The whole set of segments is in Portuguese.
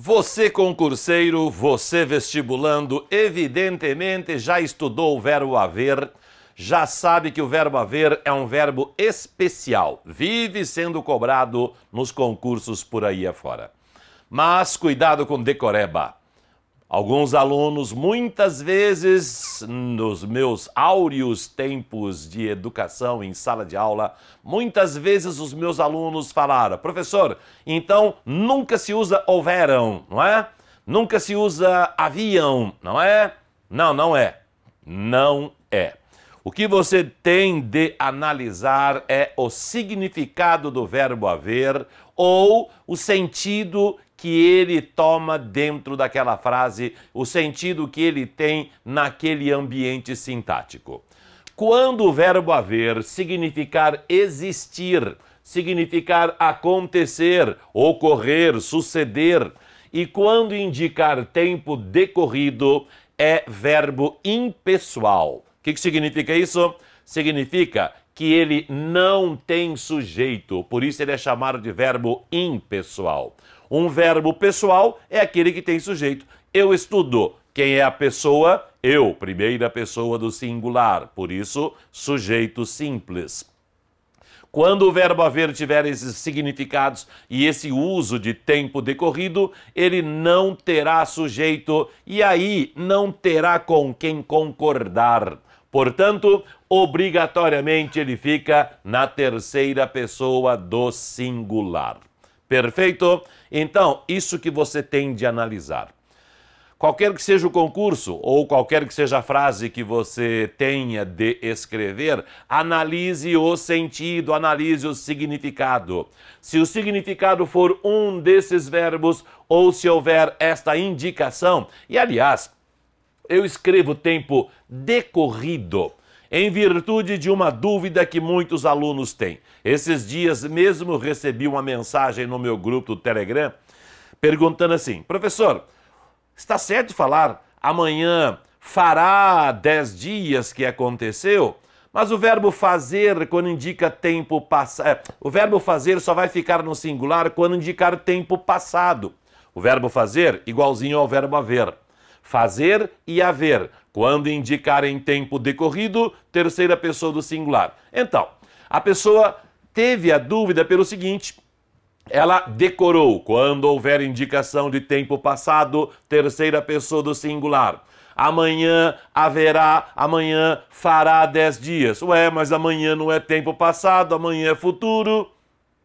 Você concurseiro, você vestibulando, evidentemente já estudou o verbo haver, já sabe que o verbo haver é um verbo especial, vive sendo cobrado nos concursos por aí afora. Mas cuidado com decoreba. Alguns alunos, muitas vezes, nos meus áureos tempos de educação em sala de aula, muitas vezes os meus alunos falaram, professor, então nunca se usa houveram, não é? Nunca se usa haviam, não é? Não, não é. Não é. O que você tem de analisar é o significado do verbo haver ou o sentido que ele toma dentro daquela frase, o sentido que ele tem naquele ambiente sintático. Quando o verbo haver significar existir, significar acontecer, ocorrer, suceder, e quando indicar tempo decorrido, é verbo impessoal. O que, que significa isso? Significa que ele não tem sujeito, por isso ele é chamado de verbo impessoal. Um verbo pessoal é aquele que tem sujeito. Eu estudo. Quem é a pessoa? Eu, primeira pessoa do singular, por isso, sujeito simples. Quando o verbo haver tiver esses significados e esse uso de tempo decorrido, ele não terá sujeito e aí não terá com quem concordar. Portanto, obrigatoriamente ele fica na terceira pessoa do singular. Perfeito? Então, isso que você tem de analisar. Qualquer que seja o concurso ou qualquer que seja a frase que você tenha de escrever, analise o sentido, analise o significado. Se o significado for um desses verbos ou se houver esta indicação, e aliás, eu escrevo tempo decorrido em virtude de uma dúvida que muitos alunos têm. Esses dias mesmo recebi uma mensagem no meu grupo do Telegram perguntando assim: professor, está certo falar amanhã fará dez dias que aconteceu? Mas o verbo fazer, quando indica tempo passado, é, o verbo fazer só vai ficar no singular quando indicar tempo passado. O verbo fazer igualzinho ao verbo haver fazer e haver, quando indicarem tempo decorrido, terceira pessoa do singular. Então, a pessoa teve a dúvida pelo seguinte: ela decorou quando houver indicação de tempo passado, terceira pessoa do singular. Amanhã haverá, amanhã fará dez dias. Ué, mas amanhã não é tempo passado, amanhã é futuro.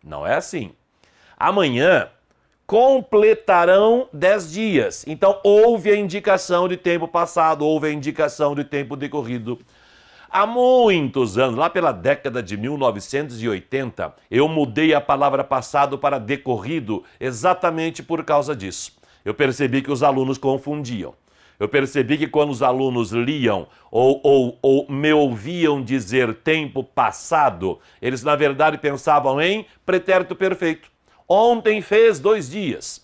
Não é assim. Amanhã completarão 10 dias. Então, houve a indicação de tempo passado, houve a indicação de tempo decorrido. Há muitos anos, lá pela década de 1980, eu mudei a palavra passado para decorrido exatamente por causa disso. Eu percebi que os alunos confundiam. Eu percebi que quando os alunos liam ou, ou, ou me ouviam dizer tempo passado, eles na verdade pensavam em pretérito perfeito. Ontem fez dois dias,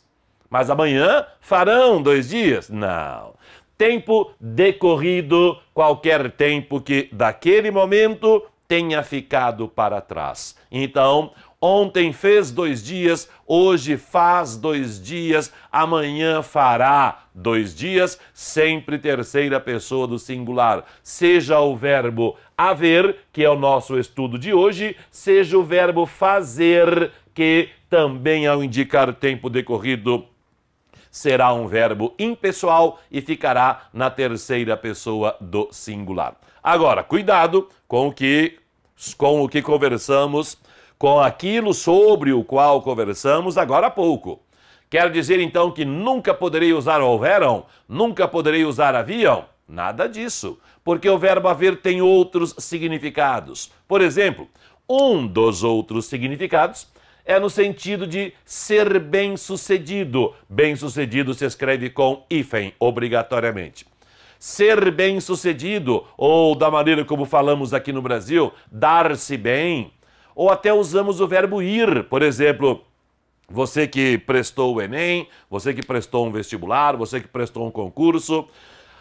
mas amanhã farão dois dias? Não. Tempo decorrido, qualquer tempo que daquele momento tenha ficado para trás. Então, ontem fez dois dias, hoje faz dois dias, amanhã fará dois dias, sempre terceira pessoa do singular. Seja o verbo haver, que é o nosso estudo de hoje, seja o verbo fazer, que também ao indicar tempo decorrido será um verbo impessoal e ficará na terceira pessoa do singular. Agora, cuidado com o que com o que conversamos, com aquilo sobre o qual conversamos agora há pouco. Quer dizer então que nunca poderei usar houveram? Nunca poderei usar haviam? Nada disso, porque o verbo haver tem outros significados. Por exemplo, um dos outros significados é no sentido de ser bem-sucedido. Bem-sucedido se escreve com hífen, obrigatoriamente. Ser bem-sucedido, ou da maneira como falamos aqui no Brasil, dar-se bem. Ou até usamos o verbo ir, por exemplo, você que prestou o Enem, você que prestou um vestibular, você que prestou um concurso,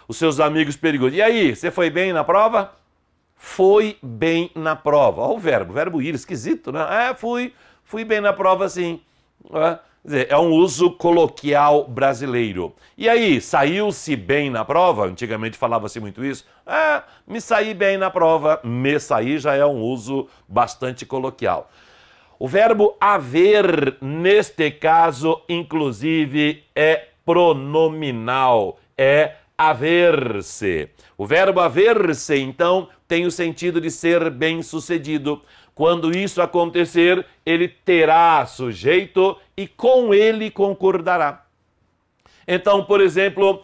os seus amigos perguntam: e aí, você foi bem na prova? Foi bem na prova. Olha o verbo, verbo ir, esquisito, né? É, fui. Fui bem na prova sim. É, dizer, é um uso coloquial brasileiro. E aí, saiu-se bem na prova? Antigamente falava-se muito isso. É, me saí bem na prova. Me sair já é um uso bastante coloquial. O verbo haver, neste caso, inclusive, é pronominal, é haver-se. O verbo haver-se, então, tem o sentido de ser bem-sucedido. Quando isso acontecer, ele terá sujeito e com ele concordará. Então, por exemplo,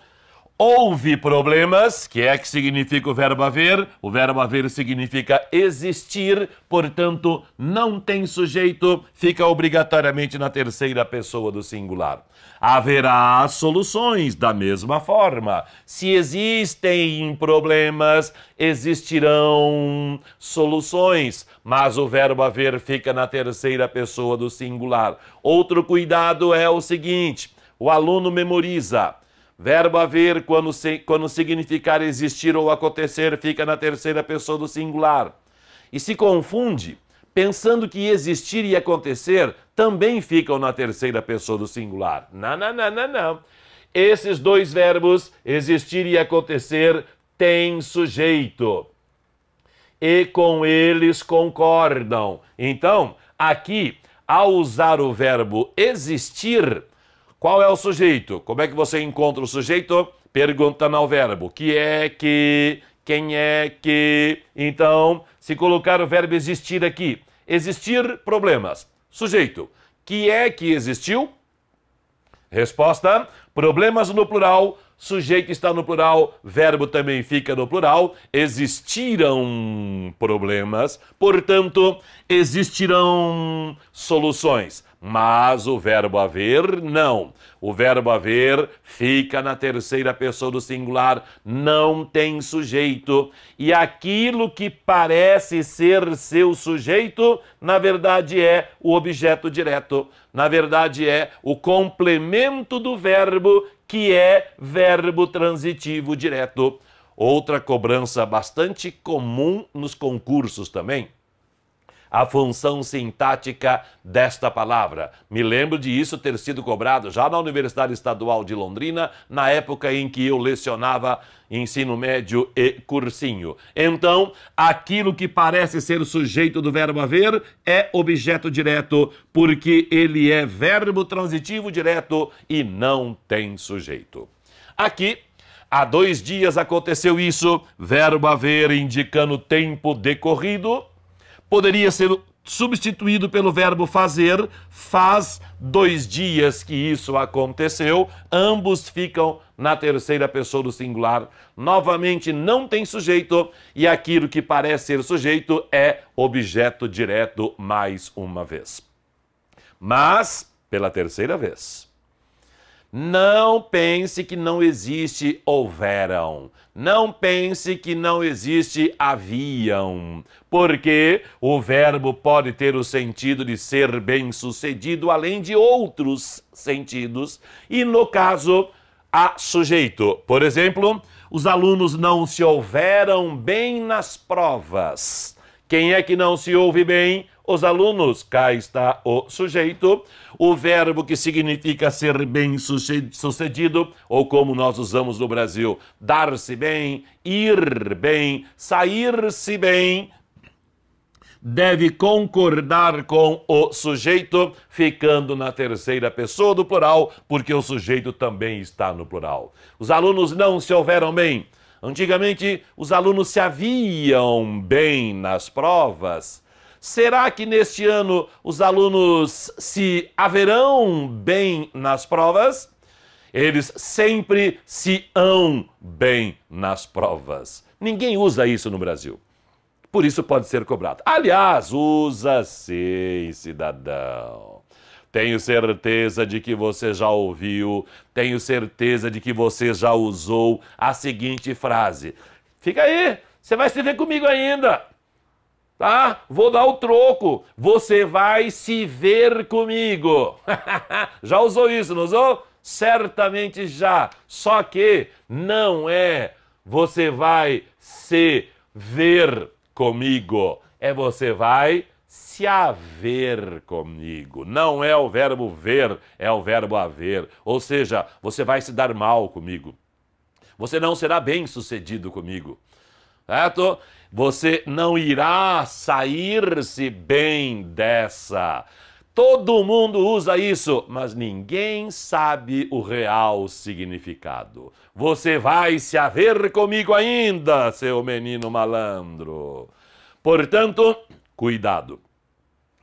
houve problemas, que é que significa o verbo haver. O verbo haver significa existir, portanto, não tem sujeito, fica obrigatoriamente na terceira pessoa do singular. Haverá soluções da mesma forma. Se existem problemas, existirão soluções, mas o verbo haver fica na terceira pessoa do singular. Outro cuidado é o seguinte: o aluno memoriza Verbo haver, quando, quando significar existir ou acontecer, fica na terceira pessoa do singular. E se confunde, pensando que existir e acontecer também ficam na terceira pessoa do singular. Não, não, não, não, não. Esses dois verbos, existir e acontecer, têm sujeito. E com eles concordam. Então, aqui, ao usar o verbo existir, qual é o sujeito? Como é que você encontra o sujeito? Perguntando ao verbo. Que é que? Quem é que? Então, se colocar o verbo existir aqui. Existir problemas. Sujeito. Que é que existiu? Resposta: problemas no plural, sujeito está no plural, verbo também fica no plural. Existiram problemas, portanto, existirão soluções. Mas o verbo haver, não. O verbo haver fica na terceira pessoa do singular, não tem sujeito. E aquilo que parece ser seu sujeito, na verdade é o objeto direto. Na verdade é o complemento do verbo, que é verbo transitivo direto. Outra cobrança bastante comum nos concursos também a função sintática desta palavra. Me lembro de isso ter sido cobrado já na Universidade Estadual de Londrina, na época em que eu lecionava ensino médio e cursinho. Então, aquilo que parece ser o sujeito do verbo haver é objeto direto, porque ele é verbo transitivo direto e não tem sujeito. Aqui, há dois dias aconteceu isso, verbo haver indicando tempo decorrido poderia ser substituído pelo verbo fazer, faz dois dias que isso aconteceu, ambos ficam na terceira pessoa do singular. Novamente, não tem sujeito e aquilo que parece ser sujeito é objeto direto mais uma vez. Mas, pela terceira vez. Não pense que não existe houveram. Não pense que não existe haviam. Porque o verbo pode ter o sentido de ser bem-sucedido, além de outros sentidos. E no caso, há sujeito. Por exemplo, os alunos não se houveram bem nas provas. Quem é que não se ouve bem? Os alunos. Cá está o sujeito, o verbo que significa ser bem sucedido, ou como nós usamos no Brasil, dar-se bem, ir bem, sair-se bem, deve concordar com o sujeito, ficando na terceira pessoa do plural, porque o sujeito também está no plural. Os alunos não se houveram bem. Antigamente, os alunos se haviam bem nas provas. Será que neste ano os alunos se haverão bem nas provas? Eles sempre se hão bem nas provas. Ninguém usa isso no Brasil. Por isso pode ser cobrado. Aliás, usa sim, cidadão. Tenho certeza de que você já ouviu, tenho certeza de que você já usou a seguinte frase. Fica aí, você vai se ver comigo ainda tá? Vou dar o troco. Você vai se ver comigo. já usou isso, não usou? Certamente já. Só que não é você vai se ver comigo. É você vai se haver comigo. Não é o verbo ver, é o verbo haver. Ou seja, você vai se dar mal comigo. Você não será bem sucedido comigo. Certo? Você não irá sair-se bem dessa. Todo mundo usa isso, mas ninguém sabe o real significado. Você vai se haver comigo ainda, seu menino malandro. Portanto, cuidado.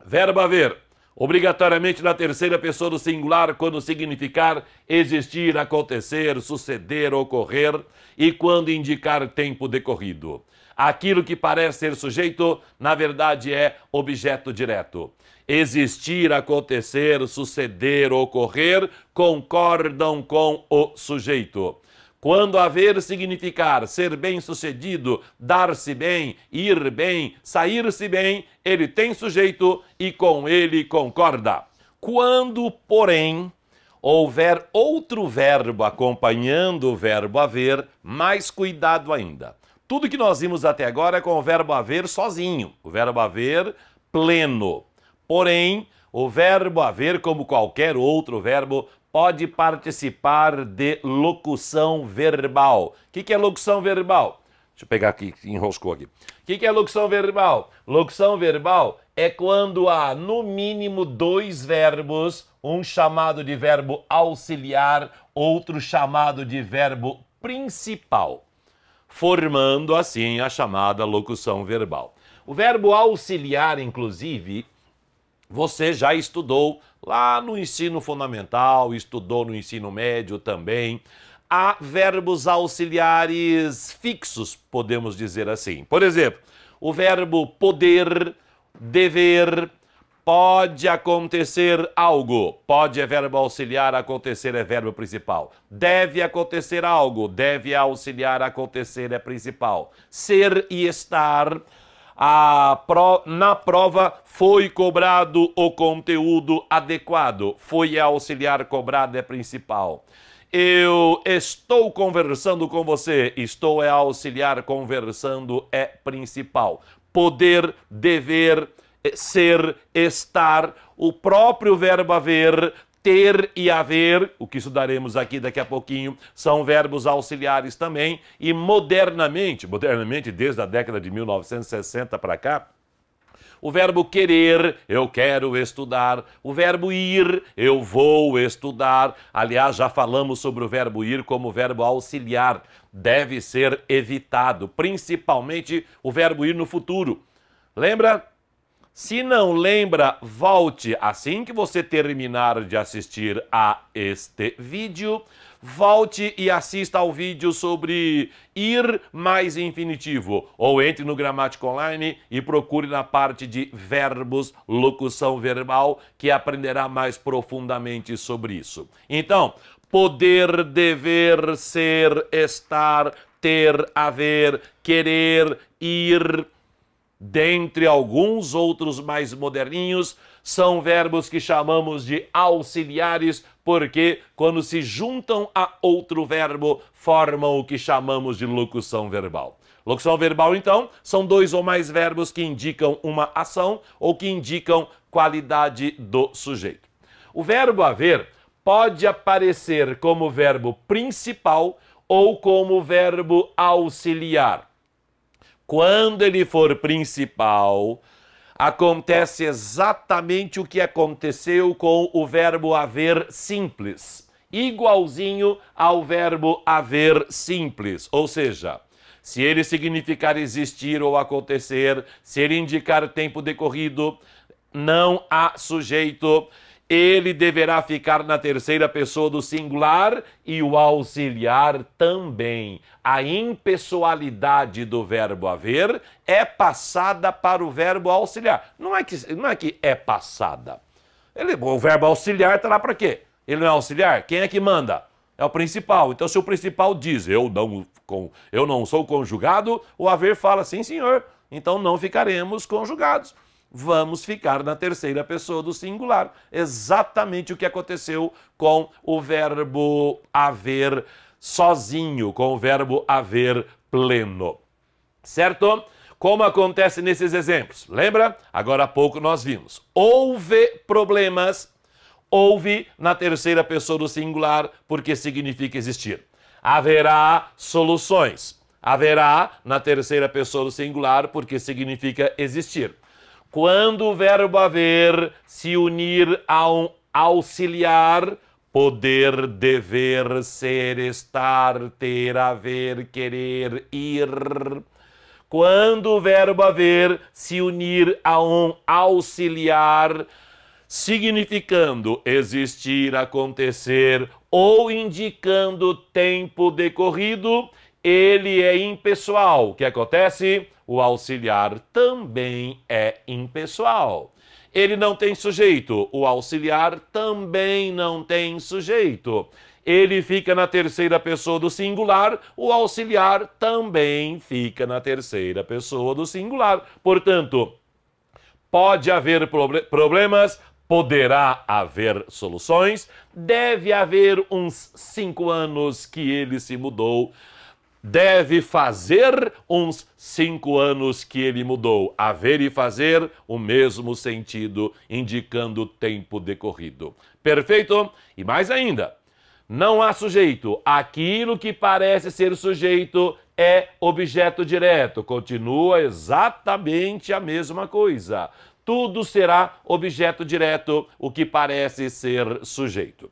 Verbo haver, obrigatoriamente na terceira pessoa do singular, quando significar existir, acontecer, suceder, ocorrer e quando indicar tempo decorrido. Aquilo que parece ser sujeito, na verdade é objeto direto. Existir, acontecer, suceder, ocorrer concordam com o sujeito. Quando haver significar ser bem-sucedido, dar-se bem, ir bem, sair-se bem, ele tem sujeito e com ele concorda. Quando, porém, houver outro verbo acompanhando o verbo haver, mais cuidado ainda. Tudo que nós vimos até agora é com o verbo haver sozinho, o verbo haver pleno. Porém, o verbo haver, como qualquer outro verbo, pode participar de locução verbal. O que, que é locução verbal? Deixa eu pegar aqui, enroscou aqui. O que, que é locução verbal? Locução verbal é quando há no mínimo dois verbos, um chamado de verbo auxiliar, outro chamado de verbo principal formando assim a chamada locução verbal. O verbo auxiliar, inclusive, você já estudou lá no ensino fundamental, estudou no ensino médio também. Há verbos auxiliares fixos, podemos dizer assim. Por exemplo, o verbo poder, dever, Pode acontecer algo. Pode é verbo auxiliar, acontecer é verbo principal. Deve acontecer algo. Deve auxiliar, acontecer é principal. Ser e estar. Pro... na prova foi cobrado o conteúdo adequado. Foi auxiliar cobrado é principal. Eu estou conversando com você. Estou é auxiliar conversando é principal. Poder, dever, ser, estar, o próprio verbo haver, ter e haver, o que estudaremos aqui daqui a pouquinho, são verbos auxiliares também, e modernamente, modernamente desde a década de 1960 para cá, o verbo querer, eu quero estudar. O verbo ir, eu vou estudar. Aliás, já falamos sobre o verbo ir como verbo auxiliar. Deve ser evitado, principalmente o verbo ir no futuro. Lembra? Se não lembra, volte assim que você terminar de assistir a este vídeo. Volte e assista ao vídeo sobre ir mais infinitivo. Ou entre no Gramática Online e procure na parte de verbos, locução verbal, que aprenderá mais profundamente sobre isso. Então, poder, dever, ser, estar, ter, haver, querer, ir Dentre alguns outros mais moderninhos, são verbos que chamamos de auxiliares, porque quando se juntam a outro verbo, formam o que chamamos de locução verbal. Locução verbal, então, são dois ou mais verbos que indicam uma ação ou que indicam qualidade do sujeito. O verbo haver pode aparecer como verbo principal ou como verbo auxiliar. Quando ele for principal, acontece exatamente o que aconteceu com o verbo haver simples, igualzinho ao verbo haver simples, ou seja, se ele significar existir ou acontecer, se ele indicar tempo decorrido, não há sujeito ele deverá ficar na terceira pessoa do singular e o auxiliar também. A impessoalidade do verbo haver é passada para o verbo auxiliar. Não é que, não é, que é passada. Ele, o verbo auxiliar está lá para quê? Ele não é auxiliar? Quem é que manda? É o principal. Então, se o principal diz eu não, eu não sou conjugado, o haver fala sim, senhor. Então, não ficaremos conjugados vamos ficar na terceira pessoa do singular. Exatamente o que aconteceu com o verbo haver sozinho, com o verbo haver pleno. Certo? Como acontece nesses exemplos? Lembra? Agora há pouco nós vimos. Houve problemas, houve na terceira pessoa do singular, porque significa existir. Haverá soluções. Haverá na terceira pessoa do singular, porque significa existir. Quando o verbo haver se unir a um auxiliar, poder, dever, ser, estar, ter, haver, querer, ir. Quando o verbo haver se unir a um auxiliar, significando existir, acontecer ou indicando tempo decorrido, ele é impessoal. O que acontece? O auxiliar também é impessoal. Ele não tem sujeito. O auxiliar também não tem sujeito. Ele fica na terceira pessoa do singular, o auxiliar também fica na terceira pessoa do singular. Portanto, pode haver problemas, poderá haver soluções, deve haver uns cinco anos que ele se mudou deve fazer uns cinco anos que ele mudou. Haver e fazer o mesmo sentido, indicando o tempo decorrido. Perfeito? E mais ainda, não há sujeito. Aquilo que parece ser sujeito é objeto direto. Continua exatamente a mesma coisa. Tudo será objeto direto, o que parece ser sujeito.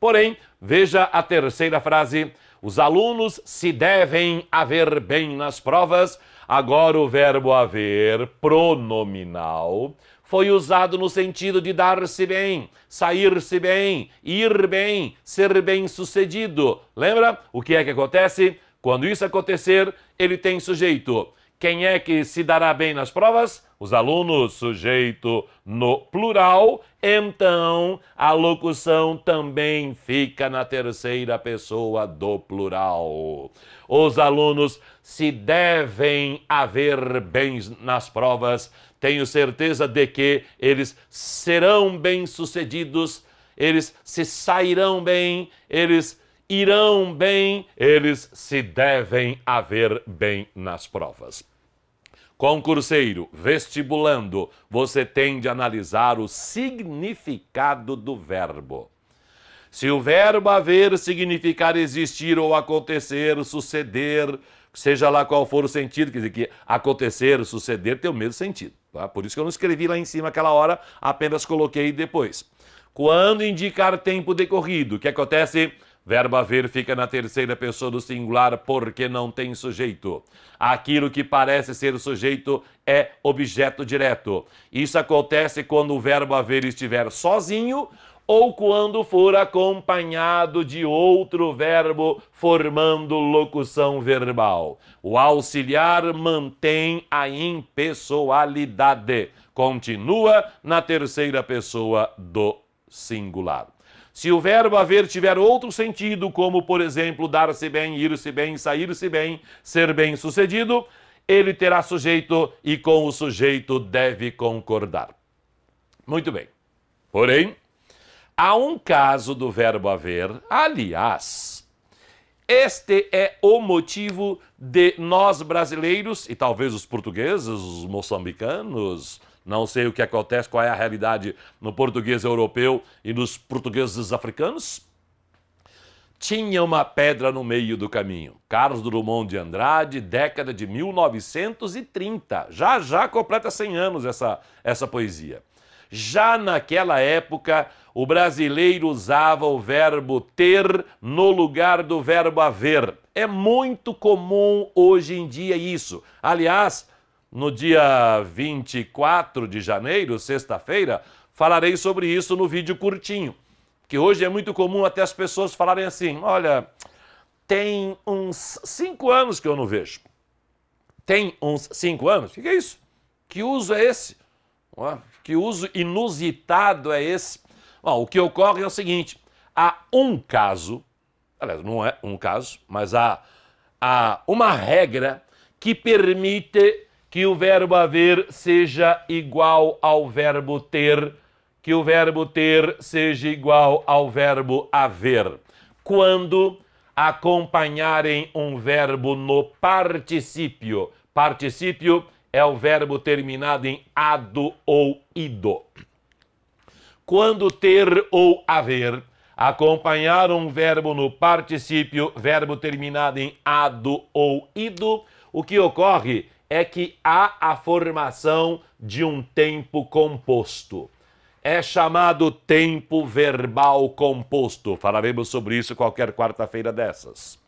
Porém, veja a terceira frase os alunos se devem haver bem nas provas. Agora o verbo haver pronominal foi usado no sentido de dar-se bem, sair-se bem, ir bem, ser bem-sucedido. Lembra o que é que acontece? Quando isso acontecer, ele tem sujeito. Quem é que se dará bem nas provas? Os alunos, sujeito no plural. Então, a locução também fica na terceira pessoa do plural. Os alunos se devem haver bem nas provas. Tenho certeza de que eles serão bem-sucedidos, eles se sairão bem, eles irão bem, eles se devem haver bem nas provas. Concurseiro, vestibulando, você tem de analisar o significado do verbo. Se o verbo haver significar existir ou acontecer, suceder, seja lá qual for o sentido, quer dizer que acontecer, suceder tem o mesmo sentido. Tá? Por isso que eu não escrevi lá em cima aquela hora, apenas coloquei depois. Quando indicar tempo decorrido, o que acontece? Verbo haver fica na terceira pessoa do singular porque não tem sujeito. Aquilo que parece ser sujeito é objeto direto. Isso acontece quando o verbo haver estiver sozinho ou quando for acompanhado de outro verbo formando locução verbal. O auxiliar mantém a impessoalidade, continua na terceira pessoa do singular. Se o verbo haver tiver outro sentido, como por exemplo dar-se bem, ir-se bem, sair-se bem, ser bem-sucedido, ele terá sujeito e com o sujeito deve concordar. Muito bem. Porém, há um caso do verbo haver, aliás, este é o motivo de nós brasileiros, e talvez os portugueses, os moçambicanos, não sei o que acontece, qual é a realidade no português europeu e nos portugueses africanos. Tinha uma pedra no meio do caminho. Carlos Drummond de Andrade, década de 1930. Já já completa 100 anos essa, essa poesia. Já naquela época, o brasileiro usava o verbo ter no lugar do verbo haver. É muito comum hoje em dia isso. Aliás, no dia 24 de janeiro, sexta-feira, falarei sobre isso no vídeo curtinho. Que hoje é muito comum até as pessoas falarem assim: olha, tem uns cinco anos que eu não vejo. Tem uns cinco anos? O que é isso? Que uso é esse? Que uso inusitado é esse? Bom, o que ocorre é o seguinte: há um caso, aliás, não é um caso, mas há, há uma regra que permite que o verbo haver seja igual ao verbo ter, que o verbo ter seja igual ao verbo haver. Quando acompanharem um verbo no particípio Particípio é o verbo terminado em ado ou ido. Quando ter ou haver acompanhar um verbo no particípio, verbo terminado em ado ou ido, o que ocorre é que há a formação de um tempo composto. É chamado tempo verbal composto. Falaremos sobre isso qualquer quarta-feira dessas.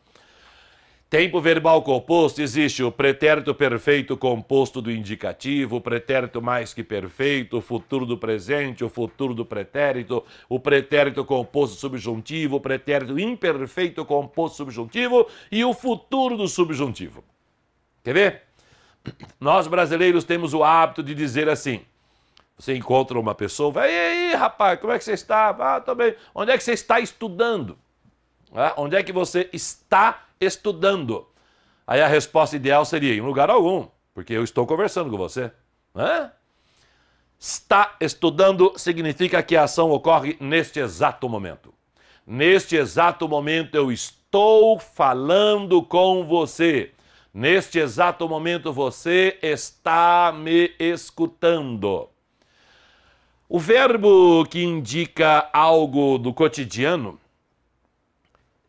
Tempo verbal composto existe o pretérito perfeito composto do indicativo, o pretérito mais que perfeito, o futuro do presente, o futuro do pretérito, o pretérito composto subjuntivo, o pretérito imperfeito composto subjuntivo e o futuro do subjuntivo. Quer ver? Nós brasileiros temos o hábito de dizer assim: você encontra uma pessoa, vai, e aí, rapaz, como é que você está? Ah, tô bem. Onde é que você está estudando? Ah, onde é que você está estudando? Aí a resposta ideal seria: em lugar algum, porque eu estou conversando com você. Está estudando significa que a ação ocorre neste exato momento. Neste exato momento eu estou falando com você. Neste exato momento você está me escutando. O verbo que indica algo do cotidiano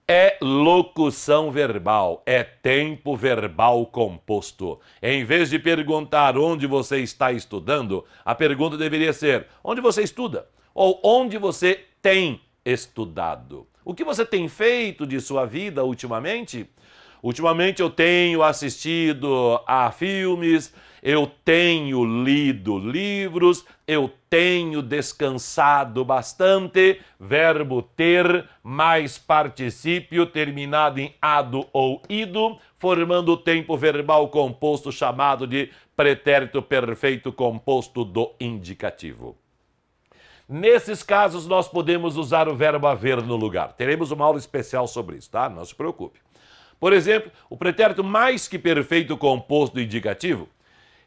é locução verbal, é tempo verbal composto. Em vez de perguntar onde você está estudando, a pergunta deveria ser: onde você estuda? Ou onde você tem estudado? O que você tem feito de sua vida ultimamente? Ultimamente eu tenho assistido a filmes, eu tenho lido livros, eu tenho descansado bastante. Verbo ter mais particípio terminado em ado ou ido, formando o tempo verbal composto chamado de pretérito perfeito composto do indicativo. Nesses casos, nós podemos usar o verbo haver no lugar. Teremos uma aula especial sobre isso, tá? Não se preocupe. Por exemplo, o pretérito mais que perfeito composto do indicativo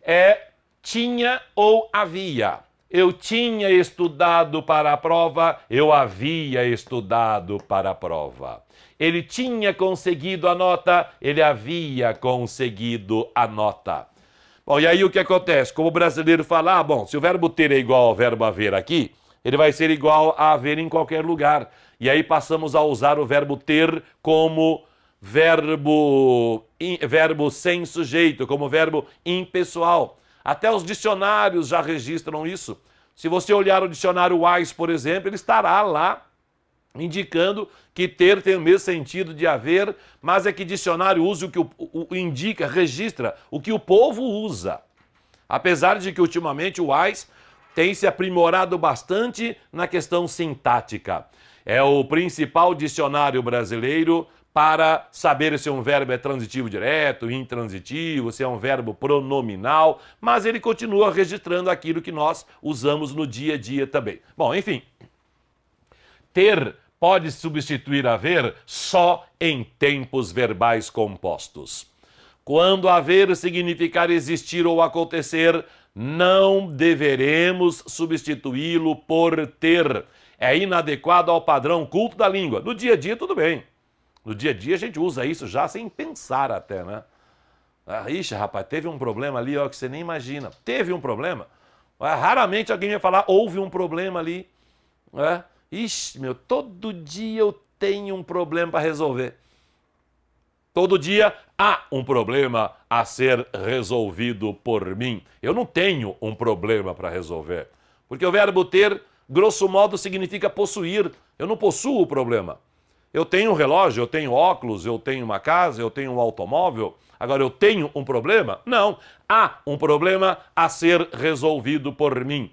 é tinha ou havia. Eu tinha estudado para a prova, eu havia estudado para a prova. Ele tinha conseguido a nota, ele havia conseguido a nota. Bom, e aí o que acontece? Como o brasileiro fala, ah, bom, se o verbo ter é igual ao verbo haver aqui, ele vai ser igual a haver em qualquer lugar. E aí passamos a usar o verbo ter como verbo, verbo sem sujeito, como verbo impessoal. Até os dicionários já registram isso. Se você olhar o dicionário Wise, por exemplo, ele estará lá indicando que ter tem o mesmo sentido de haver, mas é que dicionário usa o que o, o, o indica, registra o que o povo usa. Apesar de que ultimamente o Wise tem se aprimorado bastante na questão sintática. É o principal dicionário brasileiro para saber se um verbo é transitivo direto, intransitivo, se é um verbo pronominal, mas ele continua registrando aquilo que nós usamos no dia a dia também. Bom, enfim, ter pode substituir haver só em tempos verbais compostos. Quando haver significar existir ou acontecer, não deveremos substituí-lo por ter. É inadequado ao padrão culto da língua. No dia a dia, tudo bem. No dia a dia a gente usa isso já sem pensar até, né? Ah, ixi, rapaz, teve um problema ali, ó, que você nem imagina. Teve um problema. Ah, raramente alguém vai falar, houve um problema ali. É? Ixi, meu, todo dia eu tenho um problema para resolver. Todo dia há um problema a ser resolvido por mim. Eu não tenho um problema para resolver. Porque o verbo ter, grosso modo, significa possuir. Eu não possuo o problema. Eu tenho um relógio, eu tenho óculos, eu tenho uma casa, eu tenho um automóvel. Agora, eu tenho um problema? Não. Há um problema a ser resolvido por mim.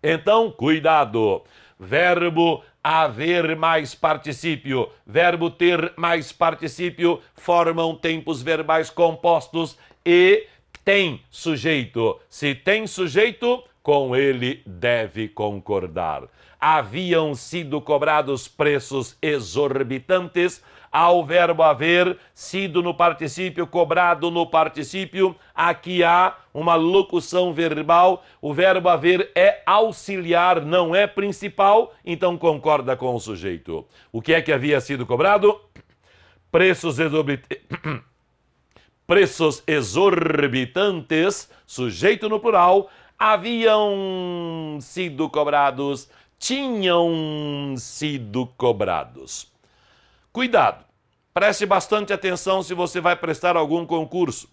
Então, cuidado. Verbo haver mais particípio, verbo ter mais particípio formam tempos verbais compostos e tem sujeito. Se tem sujeito, com ele deve concordar. Haviam sido cobrados preços exorbitantes ao verbo haver sido no particípio, cobrado no particípio. Aqui há uma locução verbal. O verbo haver é auxiliar, não é principal, então concorda com o sujeito. O que é que havia sido cobrado? Preços exorbitantes preços exorbitantes, sujeito no plural, haviam sido cobrados, tinham sido cobrados. Cuidado, preste bastante atenção se você vai prestar algum concurso.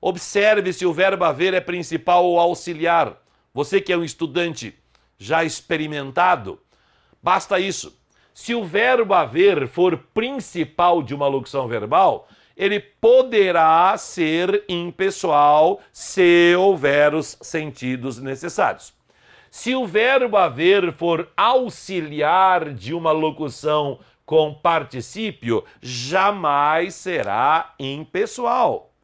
Observe se o verbo haver é principal ou auxiliar. Você que é um estudante já experimentado, basta isso. Se o verbo haver for principal de uma locução verbal, ele poderá ser impessoal se houver os sentidos necessários. Se o verbo haver for auxiliar de uma locução com particípio, jamais será impessoal,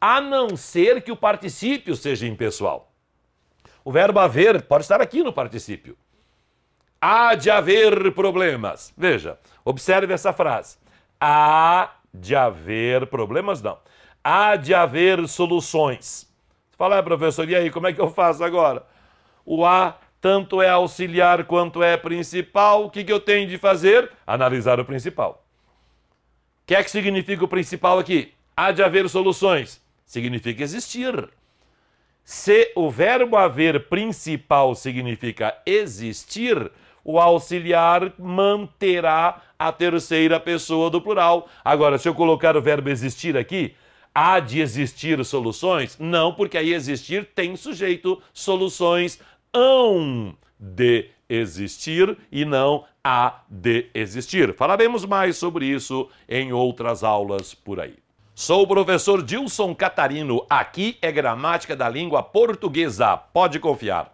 a não ser que o particípio seja impessoal. O verbo haver pode estar aqui no particípio. Há de haver problemas. Veja, observe essa frase. Há de haver problemas, não. Há de haver soluções. Você fala, é, professor, e aí, como é que eu faço agora? O A tanto é auxiliar quanto é principal. O que, que eu tenho de fazer? Analisar o principal. O que é que significa o principal aqui? Há de haver soluções. Significa existir. Se o verbo haver principal significa existir, o auxiliar manterá a terceira pessoa do plural. Agora, se eu colocar o verbo existir aqui, há de existir soluções? Não, porque aí existir tem sujeito, soluções hão de existir e não há de existir. Falaremos mais sobre isso em outras aulas por aí. Sou o professor Dilson Catarino. Aqui é Gramática da Língua Portuguesa. Pode confiar.